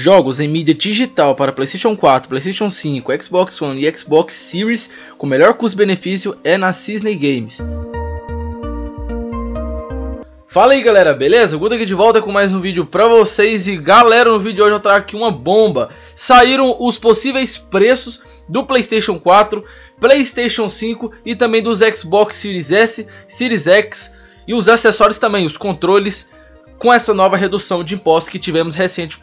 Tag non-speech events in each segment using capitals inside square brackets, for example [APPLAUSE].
Jogos em mídia digital para PlayStation 4, PlayStation 5, Xbox One e Xbox Series com melhor custo-benefício é na Cisne Games. Fala aí galera, beleza? Guto aqui de volta com mais um vídeo pra vocês e galera, no vídeo de hoje eu trago aqui uma bomba. Saíram os possíveis preços do Playstation 4, Playstation 5 e também dos Xbox Series S, Series X e os acessórios também, os controles com essa nova redução de impostos que tivemos recente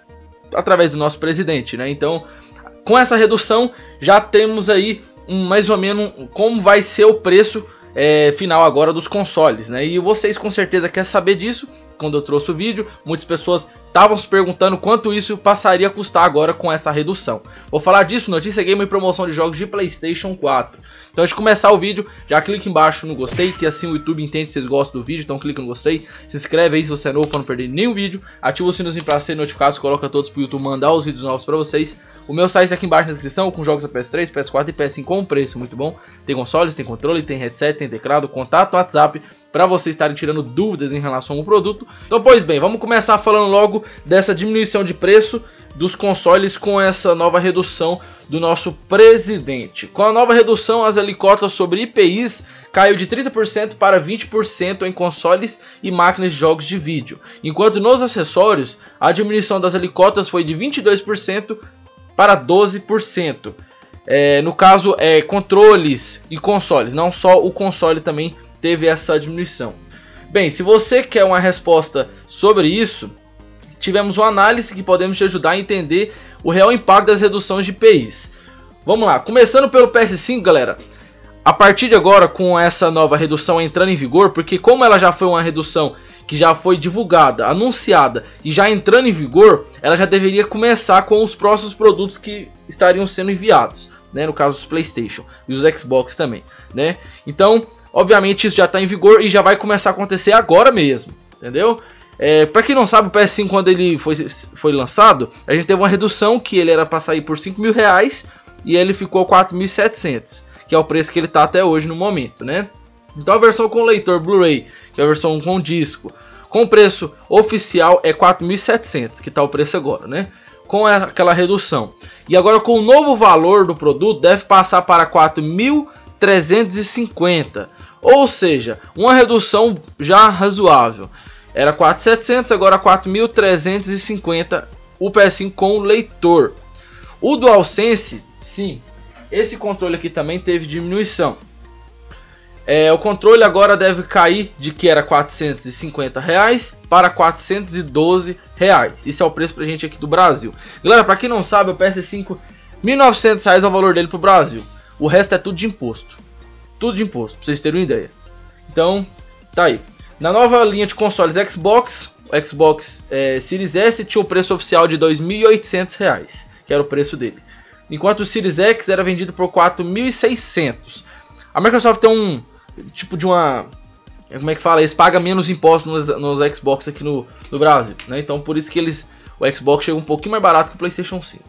através do nosso presidente, né? Então, com essa redução já temos aí um, mais ou menos como vai ser o preço é, final agora dos consoles, né? E vocês com certeza querem saber disso quando eu trouxe o vídeo. Muitas pessoas estavam se perguntando quanto isso passaria a custar agora com essa redução. Vou falar disso, notícia game e promoção de jogos de Playstation 4. Então antes de começar o vídeo, já clica embaixo no gostei, que assim o YouTube entende que vocês gostam do vídeo, então clica no gostei. Se inscreve aí se você é novo para não perder nenhum vídeo. Ativa o sininho para ser notificado, coloca todos pro YouTube mandar os vídeos novos para vocês. O meu site é aqui embaixo na descrição, com jogos da PS3, PS4 e PS5 com preço muito bom. Tem consoles, tem controle, tem headset, tem teclado, contato, WhatsApp para vocês estarem tirando dúvidas em relação ao produto. Então, pois bem, vamos começar falando logo dessa diminuição de preço dos consoles com essa nova redução do nosso presidente. Com a nova redução, as helicópteras sobre IPIs caiu de 30% para 20% em consoles e máquinas de jogos de vídeo, enquanto nos acessórios a diminuição das helicópteras foi de 22% para 12%. É, no caso, é controles e consoles, não só o console também teve essa diminuição. Bem, se você quer uma resposta sobre isso, tivemos uma análise que podemos te ajudar a entender o real impacto das reduções de IPIs. Vamos lá, começando pelo PS5, galera. A partir de agora, com essa nova redução entrando em vigor, porque como ela já foi uma redução que já foi divulgada, anunciada e já entrando em vigor, ela já deveria começar com os próximos produtos que estariam sendo enviados, né? No caso, os PlayStation e os Xbox também, né? Então, Obviamente isso já está em vigor e já vai começar a acontecer agora mesmo, entendeu? É, para quem não sabe, o PS5 quando ele foi, foi lançado, a gente teve uma redução que ele era para sair por 5 mil reais e ele ficou 4.700, que é o preço que ele está até hoje no momento, né? Então a versão com leitor Blu-ray, que é a versão com disco, com preço oficial é 4.700, que está o preço agora, né? Com aquela redução. E agora com o novo valor do produto deve passar para 4.350 ou seja, uma redução já razoável. Era 4.700, agora 4.350 o PS5 com o leitor. O DualSense, sim, esse controle aqui também teve diminuição. É, o controle agora deve cair de que era 450 reais para 412 reais. Isso é o preço pra gente aqui do Brasil. Galera, para quem não sabe, o PS5 1.900 reais é o valor dele pro Brasil. O resto é tudo de imposto. Tudo de imposto, pra vocês terem uma ideia. Então, tá aí. Na nova linha de consoles Xbox, o Xbox é, Series S tinha o preço oficial de R$ 2.800, que era o preço dele. Enquanto o Series X era vendido por 4.600. A Microsoft tem um tipo de uma como é que fala? Eles pagam menos impostos nos, nos Xbox aqui no, no Brasil, né? Então por isso que eles o Xbox chega um pouquinho mais barato que o PlayStation 5.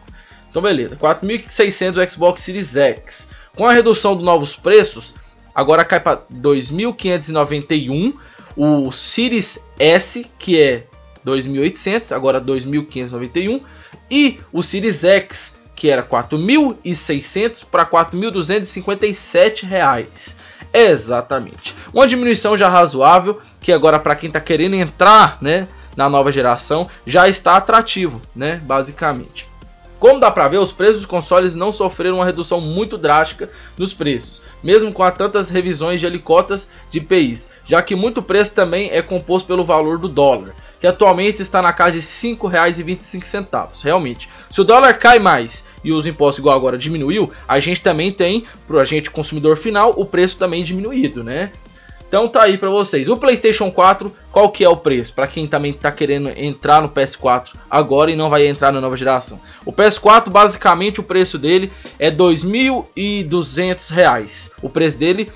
Então beleza, 4.600 o Xbox Series X. Com a redução dos novos preços, agora cai para 2.591. O Series S, que é 2.800, agora 2.591. E o Series X, que era 4.600 para 4.257 reais. Exatamente. Uma diminuição já razoável, que agora para quem está querendo entrar, né, na nova geração, já está atrativo, né, basicamente. Como dá pra ver, os preços dos consoles não sofreram uma redução muito drástica nos preços, mesmo com tantas revisões de helicópteras de PIs, já que muito preço também é composto pelo valor do dólar, que atualmente está na casa de R$ 5,25. Realmente, se o dólar cai mais e os impostos igual agora diminuiu, a gente também tem, para o agente consumidor final, o preço também diminuído, né? Então tá aí para vocês. O PlayStation 4, qual que é o preço? Para quem também tá querendo entrar no PS4 agora e não vai entrar na nova geração. O PS4, basicamente, o preço dele é R$ 2.200. O preço dele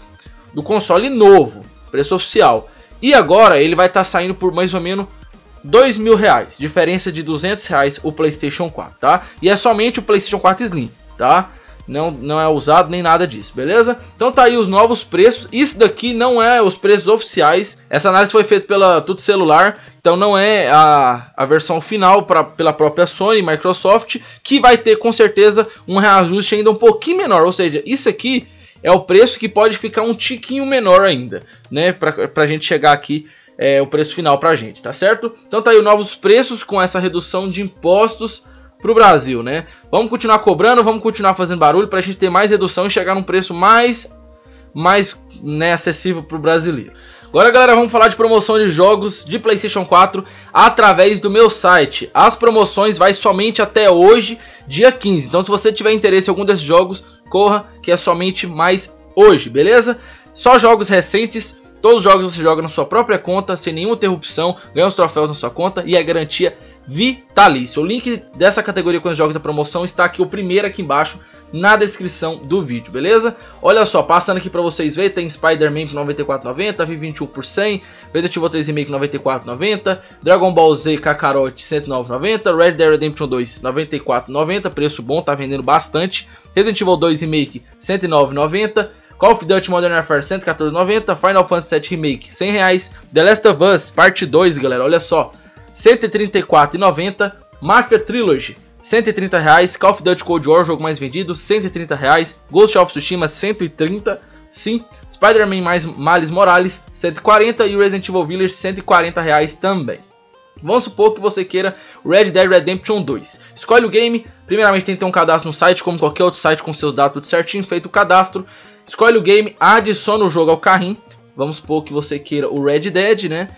do console novo, preço oficial. E agora ele vai estar tá saindo por mais ou menos dois mil reais, diferença de 200 reais o PlayStation 4, tá? E é somente o PlayStation 4 Slim, tá? Não, não é usado nem nada disso, beleza? Então tá aí os novos preços, isso daqui não é os preços oficiais, essa análise foi feita pela Tudo Celular, então não é a, a versão final pra, pela própria Sony e Microsoft, que vai ter com certeza um reajuste ainda um pouquinho menor, ou seja, isso aqui é o preço que pode ficar um tiquinho menor ainda, né, pra, pra gente chegar aqui é, o preço final pra gente, tá certo? Então tá aí os novos preços com essa redução de impostos pro Brasil, né? Vamos continuar cobrando, vamos continuar fazendo barulho pra gente ter mais redução e chegar num preço mais, mais né, acessível pro brasileiro. Agora, galera, vamos falar de promoção de jogos de PlayStation 4 através do meu site. As promoções vai somente até hoje, dia 15. Então, se você tiver interesse em algum desses jogos, corra, que é somente mais hoje, beleza? Só jogos recentes, todos os jogos você joga na sua própria conta, sem nenhuma interrupção, ganha os troféus na sua conta e é garantia vitalício. O link dessa categoria com os jogos da promoção está aqui, o primeiro aqui embaixo, na descrição do vídeo, beleza? Olha só, passando aqui pra vocês verem, tem Spider-Man por 94,90, V21 por 100, Resident Evil 3 Remake 94,90, Dragon Ball Z Kakarot 109,90, Red Dead Redemption 2 94,90, preço bom, tá vendendo bastante, Resident Evil 2 Remake 109,90, Call of Duty Modern Warfare 114,90, Final Fantasy VII Remake 100 reais, The Last of Us Parte 2, galera, olha só, 134,90, Mafia Trilogy 130 reais, Call of Duty Cold War, jogo mais vendido, 130 reais, Ghost of Tsushima 130, sim, Spider-Man mais Miles Morales 140 e Resident Evil Village 140 reais também. Vamos supor que você queira Red Dead Redemption 2. Escolhe o game, primeiramente tem que ter um cadastro no site, como qualquer outro site com seus dados tudo certinho, feito o cadastro. Escolhe o game, adiciona o jogo ao carrinho. Vamos supor que você queira o Red Dead, né?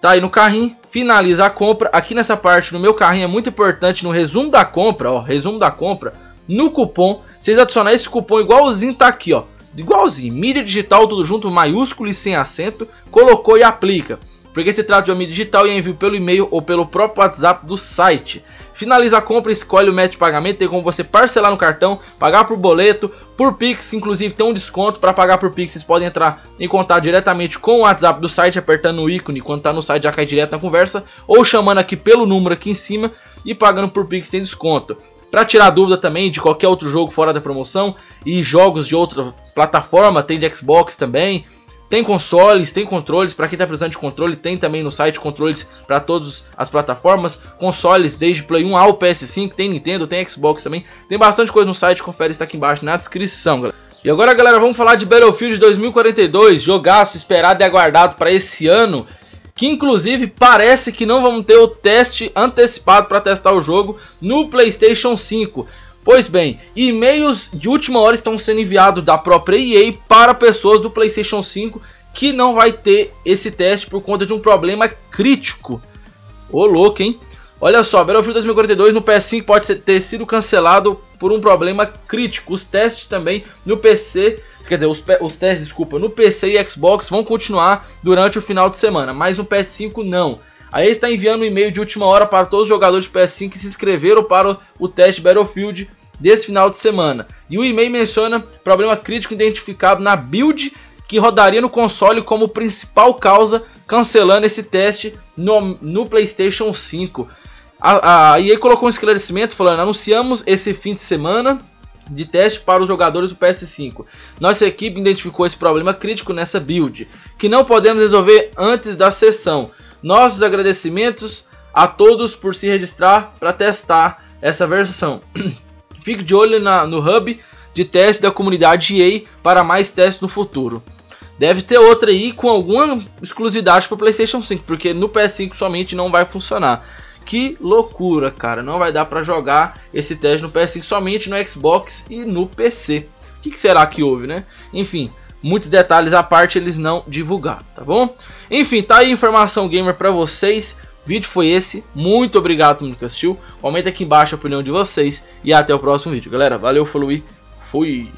Tá aí no carrinho, finaliza a compra. Aqui nessa parte no meu carrinho é muito importante no resumo da compra, ó, resumo da compra, no cupom, vocês adicionar esse cupom igualzinho tá aqui, ó. Igualzinho, mídia digital tudo junto, maiúsculo e sem acento, colocou e aplica. Porque se trata de uma mídia digital e envio pelo e-mail ou pelo próprio WhatsApp do site. Finaliza a compra, escolhe o método de pagamento, tem como você parcelar no cartão, pagar por boleto, por Pix, inclusive tem um desconto para pagar por Pix, vocês podem entrar em contato diretamente com o WhatsApp do site, apertando o ícone quando tá no site já cai direto na conversa, ou chamando aqui pelo número aqui em cima e pagando por Pix tem desconto. Para tirar dúvida também de qualquer outro jogo fora da promoção e jogos de outra plataforma, tem de Xbox também, tem consoles, tem controles, para quem está precisando de controle, tem também no site controles para todas as plataformas, consoles desde Play 1 ao PS5, tem Nintendo, tem Xbox também, tem bastante coisa no site, confere está aqui embaixo na descrição, galera. E agora, galera, vamos falar de Battlefield 2042, jogaço esperado e aguardado para esse ano, que inclusive parece que não vamos ter o teste antecipado para testar o jogo no PlayStation 5. Pois bem, e-mails de última hora estão sendo enviados da própria EA para pessoas do PlayStation 5 que não vai ter esse teste por conta de um problema crítico. Ô louco, hein? Olha só, Battlefield 2042 no PS5 pode ter sido cancelado por um problema crítico. Os testes também no PC, quer dizer, os, os testes, desculpa, no PC e Xbox vão continuar durante o final de semana, mas no PS5 não. Aí está enviando um e-mail de última hora para todos os jogadores de PS5 que se inscreveram para o teste Battlefield desse final de semana. E o e-mail menciona problema crítico identificado na build que rodaria no console como principal causa, cancelando esse teste no, no PlayStation 5. A, a colocou um esclarecimento falando: anunciamos esse fim de semana de teste para os jogadores do PS5. Nossa equipe identificou esse problema crítico nessa build, que não podemos resolver antes da sessão. Nossos agradecimentos a todos por se registrar para testar essa versão. [CLEARS THROAT] Fique de olho na, no hub de teste da comunidade EA para mais testes no futuro. Deve ter outra aí com alguma exclusividade para o PlayStation 5, porque no PS5 somente não vai funcionar. Que loucura, cara. Não vai dar para jogar esse teste no PS5 somente no Xbox e no PC. O que, que será que houve, né? Enfim, muitos detalhes à parte eles não divulgaram, tá bom? Enfim, tá aí informação gamer para vocês vídeo foi esse. Muito obrigado por mundo que assistiu. Comenta aqui embaixo a opinião de vocês. E até o próximo vídeo. Galera, valeu, falou e fui!